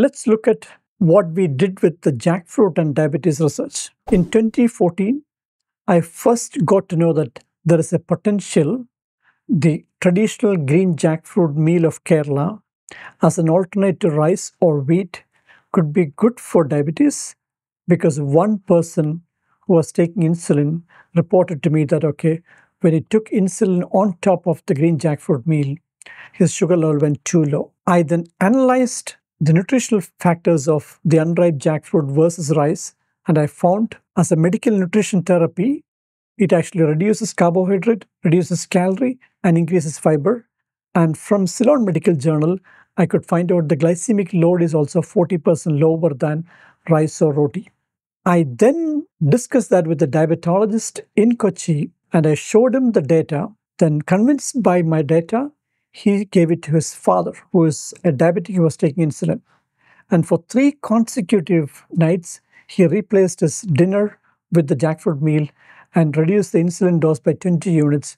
let's look at what we did with the jackfruit and diabetes research. In 2014, I first got to know that there is a potential the traditional green jackfruit meal of Kerala as an alternate to rice or wheat could be good for diabetes because one person who was taking insulin reported to me that okay when he took insulin on top of the green jackfruit meal his sugar level went too low i then analyzed the nutritional factors of the unripe jackfruit versus rice and i found as a medical nutrition therapy it actually reduces carbohydrate reduces calorie and increases fiber and from ceylon medical journal I could find out the glycemic load is also 40% lower than rice or roti. I then discussed that with the diabetologist in Kochi and I showed him the data. Then, convinced by my data, he gave it to his father, who is a diabetic who was taking insulin. And for three consecutive nights, he replaced his dinner with the jackfruit meal and reduced the insulin dose by 20 units,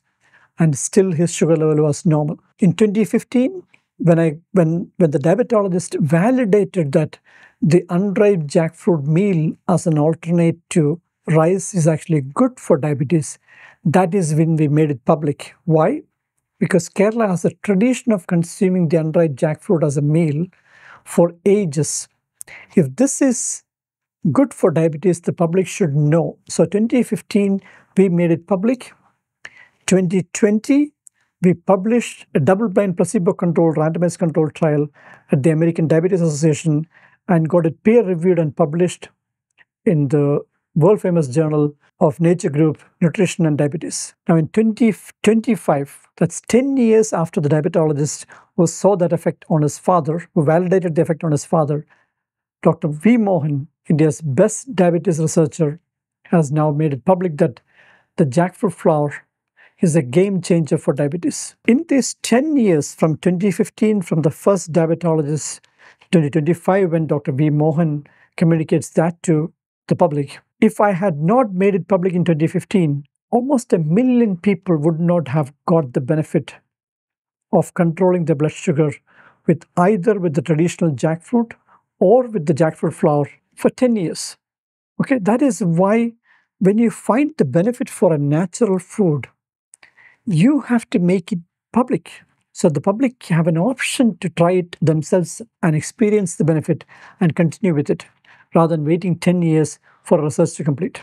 and still his sugar level was normal. In 2015, when I when when the diabetologist validated that the unripe jackfruit meal as an alternate to rice is actually good for diabetes, that is when we made it public. Why? Because Kerala has a tradition of consuming the unripe jackfruit as a meal for ages. If this is good for diabetes, the public should know. So 2015, we made it public. 2020, we published a double-blind placebo-controlled randomized controlled trial at the American Diabetes Association and got it peer-reviewed and published in the world-famous journal of Nature Group, Nutrition and Diabetes. Now in 2025, that's 10 years after the diabetologist who saw that effect on his father, who validated the effect on his father, Dr. V. Mohan, India's best diabetes researcher, has now made it public that the jackfruit flour is a game changer for diabetes. In these 10 years from 2015, from the first diabetologist, 2025, when Dr. V. Mohan communicates that to the public, if I had not made it public in 2015, almost a million people would not have got the benefit of controlling their blood sugar with either with the traditional jackfruit or with the jackfruit flour for 10 years. Okay, that is why when you find the benefit for a natural food, you have to make it public. So the public have an option to try it themselves and experience the benefit and continue with it rather than waiting 10 years for research to complete.